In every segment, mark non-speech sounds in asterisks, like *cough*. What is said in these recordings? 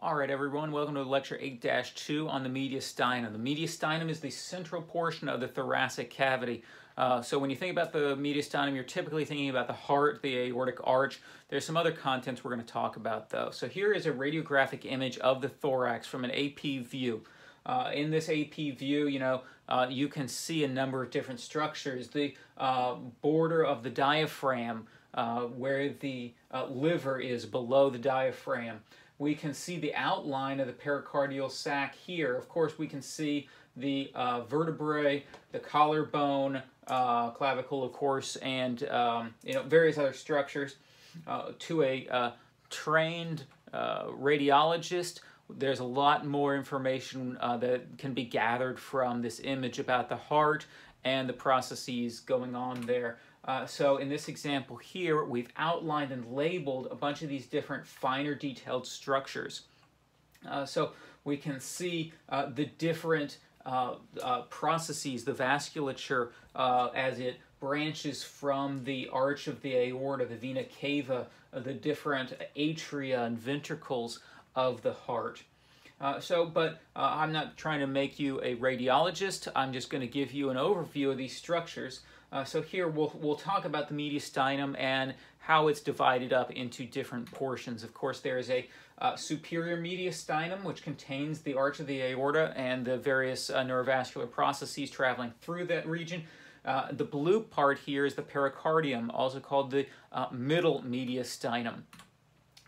All right, everyone, welcome to lecture 8-2 on the mediastinum. The mediastinum is the central portion of the thoracic cavity. Uh, so when you think about the mediastinum, you're typically thinking about the heart, the aortic arch. There's some other contents we're going to talk about, though. So here is a radiographic image of the thorax from an AP view. Uh, in this AP view, you know, uh, you can see a number of different structures. The uh, border of the diaphragm, uh, where the uh, liver is below the diaphragm we can see the outline of the pericardial sac here. Of course, we can see the uh, vertebrae, the collarbone, uh, clavicle, of course, and um, you know various other structures. Uh, to a uh, trained uh, radiologist, there's a lot more information uh, that can be gathered from this image about the heart and the processes going on there. Uh, so in this example here, we've outlined and labeled a bunch of these different finer detailed structures. Uh, so we can see uh, the different uh, uh, processes, the vasculature, as it branches from the arch of the aorta, the vena cava, the different atria and ventricles of the heart. Uh, so, but uh, I'm not trying to make you a radiologist. I'm just going to give you an overview of these structures. Uh, so here we'll, we'll talk about the mediastinum and how it's divided up into different portions. Of course, there is a uh, superior mediastinum, which contains the arch of the aorta and the various uh, neurovascular processes traveling through that region. Uh, the blue part here is the pericardium, also called the uh, middle mediastinum.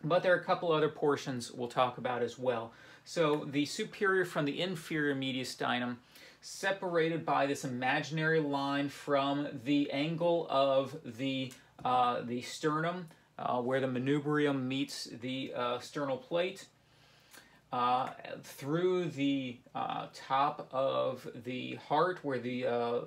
But there are a couple other portions we'll talk about as well. So the superior from the inferior mediastinum separated by this imaginary line from the angle of the, uh, the sternum, uh, where the manubrium meets the uh, sternal plate, uh, through the uh, top of the heart, where the, uh,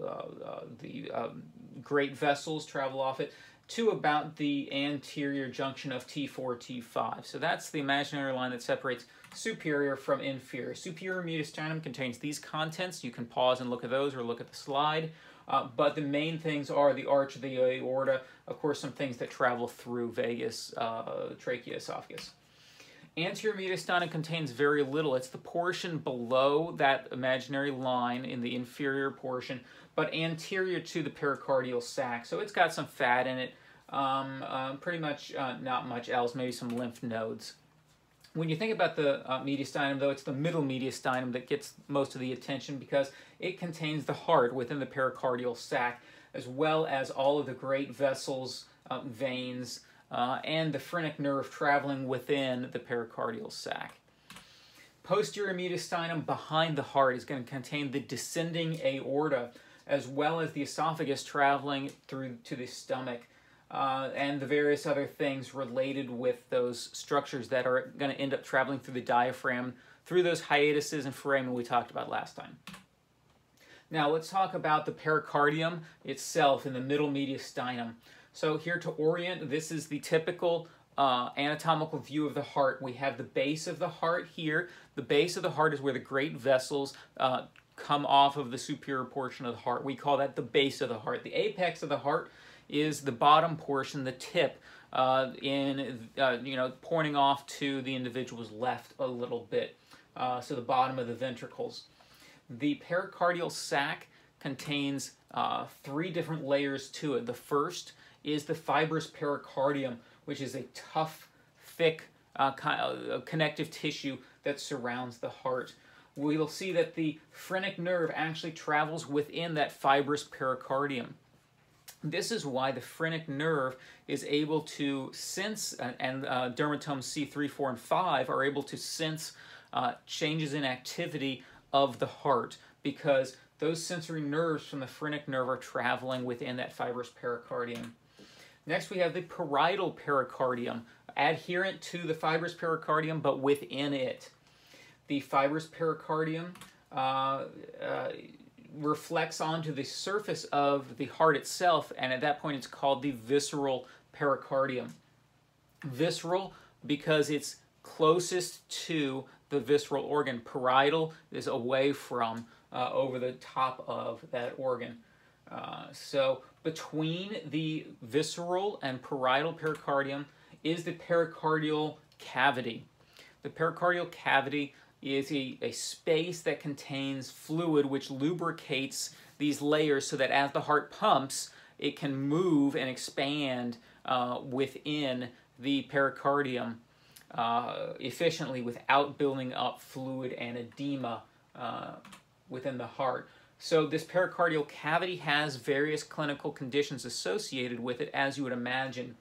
the um, great vessels travel off it, to about the anterior junction of T4, T5. So that's the imaginary line that separates superior from inferior. Superior mediastinum contains these contents. You can pause and look at those or look at the slide. Uh, but the main things are the arch of the aorta, of course, some things that travel through vagus, uh, trachea, esophagus. Anterior mediastinum contains very little. It's the portion below that imaginary line in the inferior portion, but anterior to the pericardial sac. So it's got some fat in it, um, uh, pretty much uh, not much else, maybe some lymph nodes. When you think about the uh, mediastinum, though, it's the middle mediastinum that gets most of the attention because it contains the heart within the pericardial sac, as well as all of the great vessels, uh, veins, uh, and the phrenic nerve traveling within the pericardial sac. Posterior mediastinum behind the heart is going to contain the descending aorta, as well as the esophagus traveling through to the stomach uh, and the various other things related with those structures that are going to end up traveling through the diaphragm, through those hiatuses and foramen we talked about last time. Now let's talk about the pericardium itself in the middle mediastinum. So here to orient, this is the typical uh, anatomical view of the heart. We have the base of the heart here. The base of the heart is where the great vessels uh, come off of the superior portion of the heart. We call that the base of the heart. The apex of the heart is the bottom portion, the tip, uh, in uh, you know pointing off to the individual's left a little bit, uh, so the bottom of the ventricles. The pericardial sac contains uh, three different layers to it. The first is the fibrous pericardium, which is a tough, thick uh, uh, connective tissue that surrounds the heart. We'll see that the phrenic nerve actually travels within that fibrous pericardium. This is why the phrenic nerve is able to sense, uh, and uh, dermatomes C3, 4, and 5 are able to sense uh, changes in activity of the heart because those sensory nerves from the phrenic nerve are traveling within that fibrous pericardium. Next, we have the parietal pericardium, adherent to the fibrous pericardium, but within it. The fibrous pericardium uh, uh, reflects onto the surface of the heart itself, and at that point it's called the visceral pericardium. Visceral because it's closest to the visceral organ. Parietal is away from, uh, over the top of that organ. Uh, so between the visceral and parietal pericardium is the pericardial cavity. The pericardial cavity is a, a space that contains fluid which lubricates these layers so that as the heart pumps, it can move and expand uh, within the pericardium uh, efficiently without building up fluid and edema uh, within the heart. So this pericardial cavity has various clinical conditions associated with it, as you would imagine.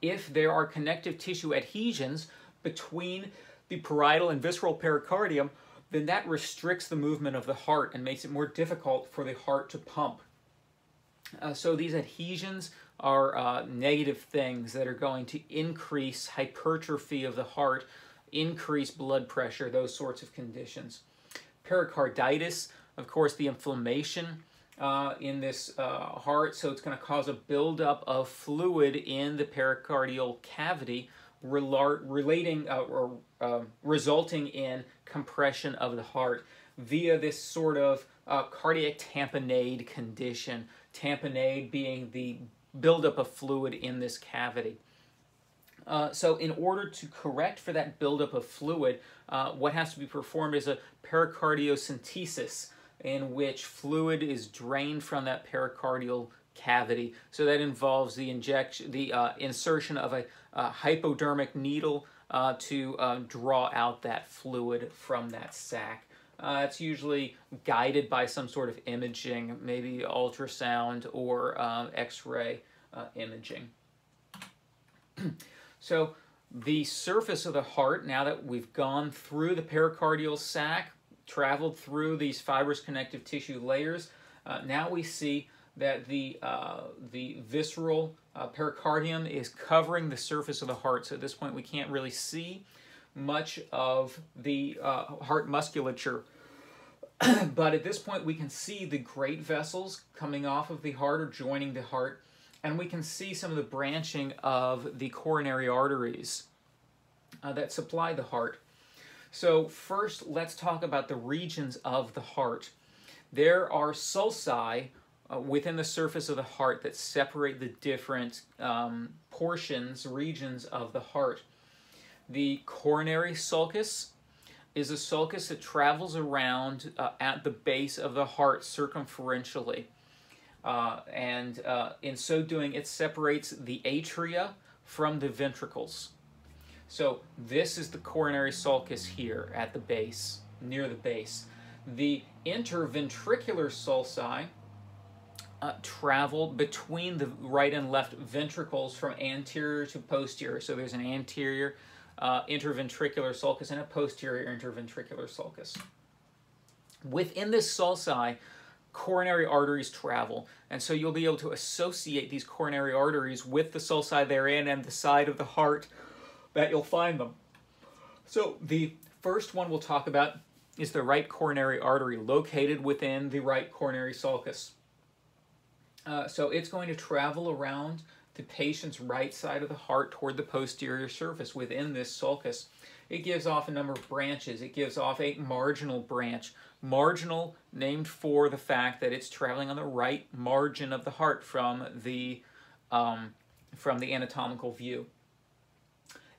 If there are connective tissue adhesions between the parietal and visceral pericardium, then that restricts the movement of the heart and makes it more difficult for the heart to pump. Uh, so these adhesions are uh, negative things that are going to increase hypertrophy of the heart, increase blood pressure, those sorts of conditions. Pericarditis, of course, the inflammation uh, in this uh, heart, so it's going to cause a buildup of fluid in the pericardial cavity, relating uh, or um, resulting in compression of the heart via this sort of uh, cardiac tamponade condition. Tamponade being the buildup of fluid in this cavity. Uh, so in order to correct for that buildup of fluid, uh, what has to be performed is a pericardiocentesis in which fluid is drained from that pericardial cavity. So that involves the injection, the uh, insertion of a, a hypodermic needle uh, to uh, draw out that fluid from that sac. Uh, it's usually guided by some sort of imaging, maybe ultrasound or uh, X-ray uh, imaging. *clears throat* so the surface of the heart, now that we've gone through the pericardial sac, traveled through these fibrous connective tissue layers, now we see that the, uh, the visceral uh, pericardium is covering the surface of the heart. So at this point we can't really see much of the uh, heart musculature. *clears throat* but at this point we can see the great vessels coming off of the heart or joining the heart and we can see some of the branching of the coronary arteries uh, that supply the heart. So first, let's talk about the regions of the heart. There are sulci uh, within the surface of the heart that separate the different um, portions, regions of the heart. The coronary sulcus is a sulcus that travels around uh, at the base of the heart circumferentially. Uh, and uh, in so doing, it separates the atria from the ventricles. So this is the coronary sulcus here at the base, near the base. The interventricular sulci uh, travel between the right and left ventricles from anterior to posterior. So there's an anterior uh, interventricular sulcus and a posterior interventricular sulcus. Within this sulci, coronary arteries travel. And so you'll be able to associate these coronary arteries with the sulci therein and the side of the heart that you'll find them. So the first one we'll talk about is the right coronary artery located within the right coronary sulcus. Uh, so it's going to travel around the patient's right side of the heart toward the posterior surface within this sulcus. It gives off a number of branches. It gives off a marginal branch marginal named for the fact that it's traveling on the right margin of the heart from the um, from the anatomical view.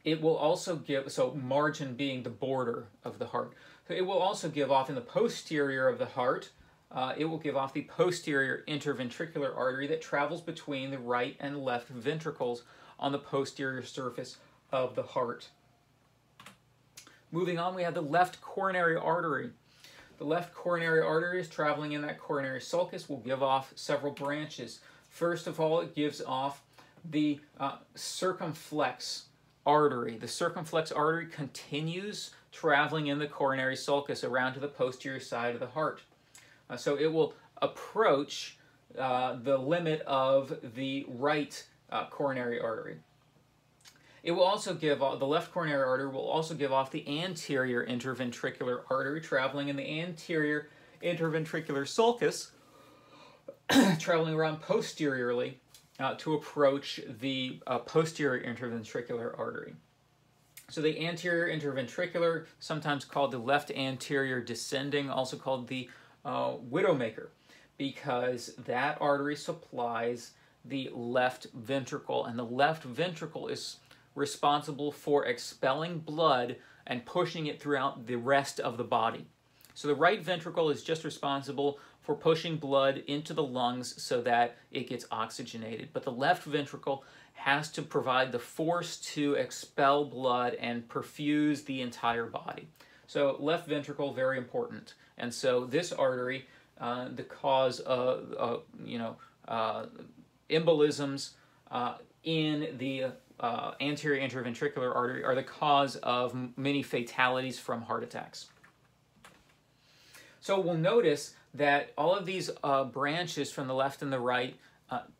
It will also give, so margin being the border of the heart. So it will also give off in the posterior of the heart, uh, it will give off the posterior interventricular artery that travels between the right and left ventricles on the posterior surface of the heart. Moving on, we have the left coronary artery. The left coronary artery is traveling in that coronary sulcus will give off several branches. First of all, it gives off the uh, circumflex artery. The circumflex artery continues traveling in the coronary sulcus around to the posterior side of the heart. Uh, so it will approach uh, the limit of the right uh, coronary artery. It will also give off, the left coronary artery will also give off the anterior interventricular artery traveling in the anterior interventricular sulcus, *coughs* traveling around posteriorly uh, to approach the uh, posterior interventricular artery. So the anterior interventricular, sometimes called the left anterior descending, also called the uh, widowmaker, because that artery supplies the left ventricle, and the left ventricle is responsible for expelling blood and pushing it throughout the rest of the body. So the right ventricle is just responsible for pushing blood into the lungs so that it gets oxygenated. But the left ventricle has to provide the force to expel blood and perfuse the entire body. So left ventricle, very important. And so this artery, uh, the cause of, uh, you know, uh, embolisms uh, in the uh, anterior interventricular artery are the cause of many fatalities from heart attacks. So we'll notice that all of these uh, branches from the left and the right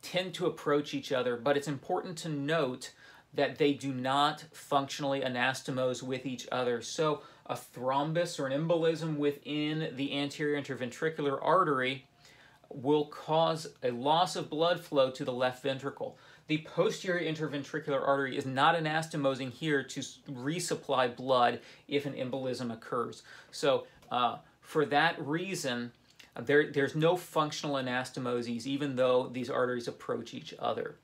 tend to approach each other, but it's important to note that they do not functionally anastomose with each other. So a thrombus or an embolism within the anterior interventricular artery will cause a loss of blood flow to the left ventricle. The posterior interventricular artery is not anastomosing here to resupply blood if an embolism occurs. So uh, for that reason, there, there's no functional anastomoses even though these arteries approach each other.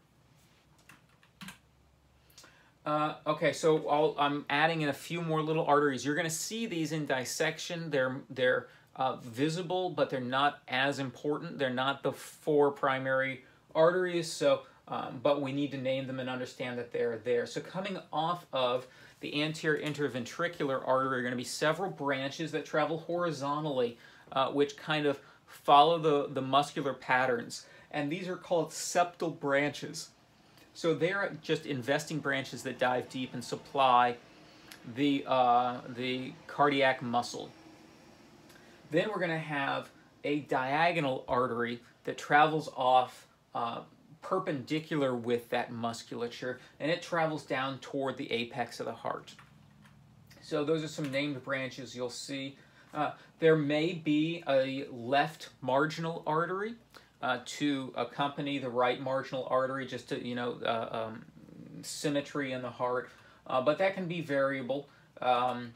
Uh, okay, so i am adding in a few more little arteries. You're going to see these in dissection. They're, they're uh, visible, but they're not as important. They're not the four primary arteries, so um, but we need to name them and understand that they're there. So coming off of the anterior interventricular artery are going to be several branches that travel horizontally uh, which kind of follow the, the muscular patterns. And these are called septal branches. So they're just investing branches that dive deep and supply the, uh, the cardiac muscle. Then we're going to have a diagonal artery that travels off uh, perpendicular with that musculature and it travels down toward the apex of the heart. So those are some named branches you'll see. Uh, there may be a left marginal artery uh, to accompany the right marginal artery, just to, you know, uh, um, symmetry in the heart, uh, but that can be variable, um,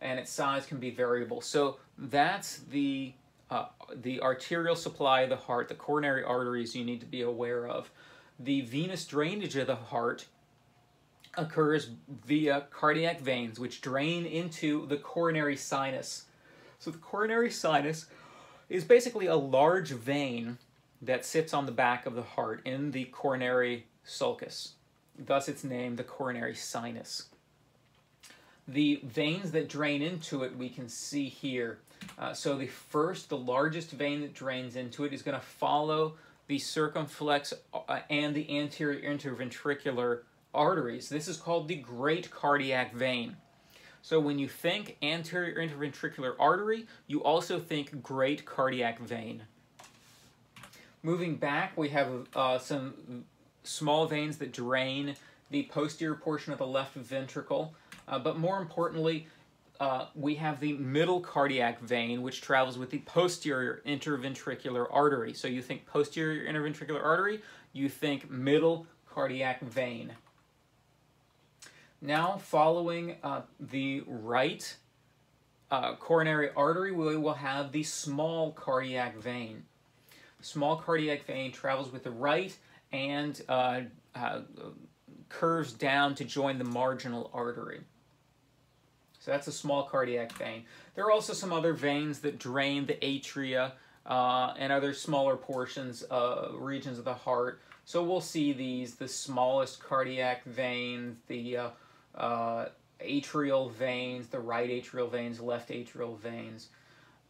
and its size can be variable. So that's the uh, the arterial supply of the heart, the coronary arteries you need to be aware of. The venous drainage of the heart occurs via cardiac veins, which drain into the coronary sinus. So the coronary sinus is basically a large vein that sits on the back of the heart in the coronary sulcus. Thus its name, the coronary sinus. The veins that drain into it we can see here. Uh, so the first, the largest vein that drains into it is going to follow the circumflex uh, and the anterior interventricular arteries. This is called the great cardiac vein. So when you think anterior interventricular artery, you also think great cardiac vein. Moving back, we have uh, some small veins that drain the posterior portion of the left ventricle. Uh, but more importantly, uh, we have the middle cardiac vein, which travels with the posterior interventricular artery. So you think posterior interventricular artery, you think middle cardiac vein. Now following uh, the right uh, coronary artery, we will have the small cardiac vein. Small cardiac vein travels with the right and uh, uh, curves down to join the marginal artery. So that's a small cardiac vein. There are also some other veins that drain the atria uh, and other smaller portions, uh, regions of the heart. So we'll see these, the smallest cardiac vein, the uh, uh, atrial veins, the right atrial veins, left atrial veins.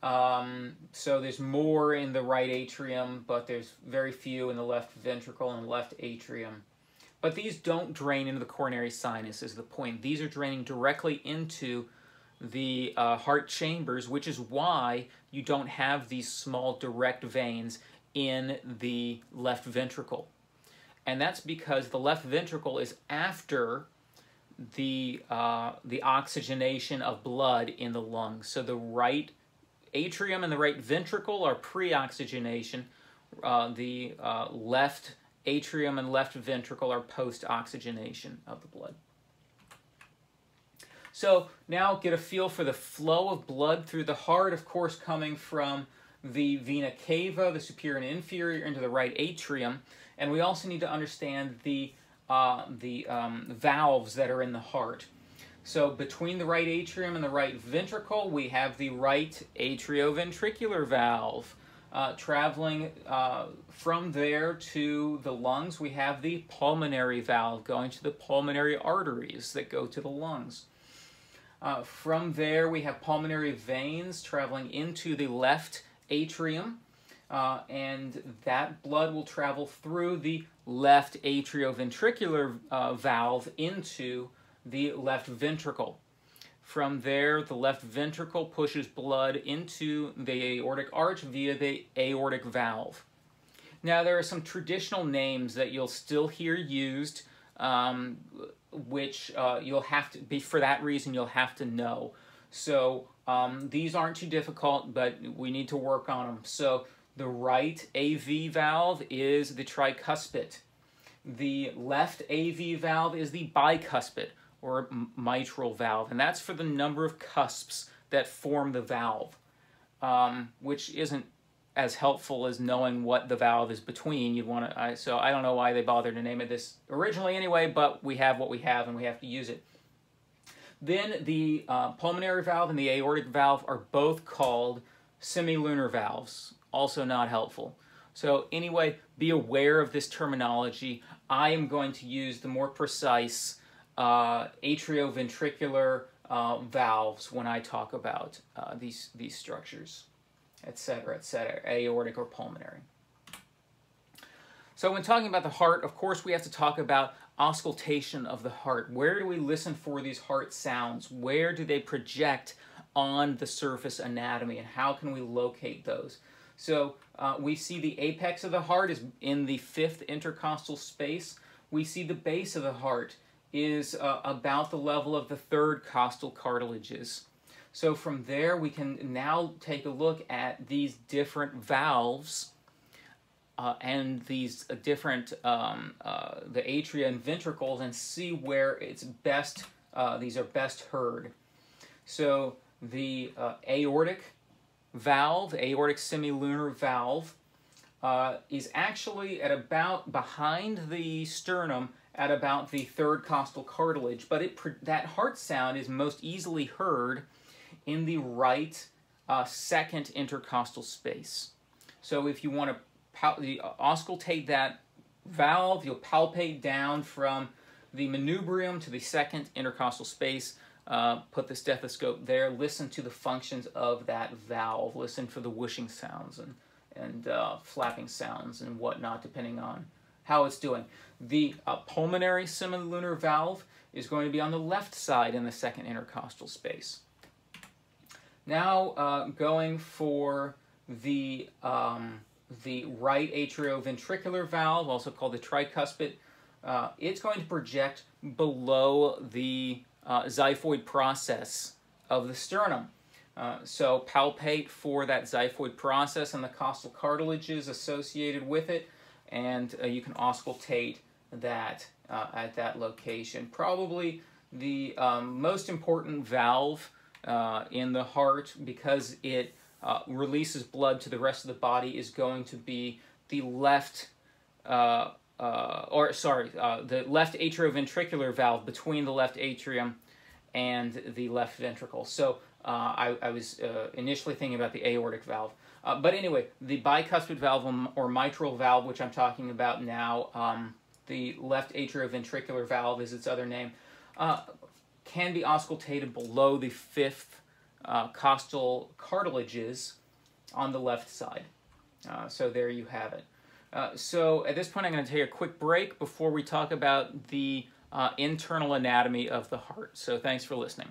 Um, so there's more in the right atrium, but there's very few in the left ventricle and left atrium. But these don't drain into the coronary sinus is the point. These are draining directly into the uh, heart chambers, which is why you don't have these small direct veins in the left ventricle. And that's because the left ventricle is after the uh, the oxygenation of blood in the lungs. So the right atrium and the right ventricle are pre-oxygenation. Uh, the uh, left atrium and left ventricle are post-oxygenation of the blood. So now get a feel for the flow of blood through the heart, of course, coming from the vena cava, the superior and inferior, into the right atrium. And we also need to understand the uh, the um, valves that are in the heart. So between the right atrium and the right ventricle, we have the right atrioventricular valve. Uh, traveling uh, from there to the lungs, we have the pulmonary valve going to the pulmonary arteries that go to the lungs. Uh, from there, we have pulmonary veins traveling into the left atrium, uh, and that blood will travel through the left atrioventricular uh, valve into the left ventricle. From there, the left ventricle pushes blood into the aortic arch via the aortic valve. Now, there are some traditional names that you'll still hear used, um, which uh, you'll have to be for that reason you'll have to know. So um, these aren't too difficult, but we need to work on them. So the right AV valve is the tricuspid. The left AV valve is the bicuspid or mitral valve, and that's for the number of cusps that form the valve, um, which isn't as helpful as knowing what the valve is between. You'd want to, I, so I don't know why they bothered to name it this originally anyway, but we have what we have and we have to use it. Then the uh, pulmonary valve and the aortic valve are both called semilunar valves, also not helpful. So anyway, be aware of this terminology. I am going to use the more precise uh, atrioventricular uh, valves when I talk about uh, these, these structures, etc., etc., aortic or pulmonary. So when talking about the heart, of course, we have to talk about auscultation of the heart. Where do we listen for these heart sounds? Where do they project on the surface anatomy, and how can we locate those? So uh, we see the apex of the heart is in the fifth intercostal space. We see the base of the heart is uh, about the level of the third costal cartilages. So from there, we can now take a look at these different valves uh, and these uh, different, um, uh, the atria and ventricles and see where it's best, uh, these are best heard. So the uh, aortic valve, aortic semilunar valve, is actually at about behind the sternum at about the third costal cartilage, but it that heart sound is most easily heard in the right uh, second intercostal space. So if you want to auscultate that valve, you'll palpate down from the manubrium to the second intercostal space. Uh, put the stethoscope there. Listen to the functions of that valve. Listen for the whooshing sounds and and uh, flapping sounds and whatnot, depending on how it's doing. The uh, pulmonary semilunar valve is going to be on the left side in the second intercostal space. Now uh, going for the, um, the right atrioventricular valve, also called the tricuspid, uh, it's going to project below the uh, xiphoid process of the sternum. Uh, so palpate for that xiphoid process and the costal cartilages associated with it and uh, you can auscultate that uh, at that location. Probably the um, most important valve uh, in the heart because it uh, releases blood to the rest of the body is going to be the left uh, uh, or sorry, the left atrioventricular valve between the left atrium and the left ventricle. So I, I, was initially thinking about the aortic valve. Uh, but anyway, the bicuspid valve or mitral valve, which I'm talking about now, um, the left atrioventricular valve is its other name, uh, can be auscultated below the fifth uh, costal cartilages on the left side. Uh, so there you have it. Uh, so at this point, I'm going to take a quick break before we talk about the uh, internal anatomy of the heart. So thanks for listening.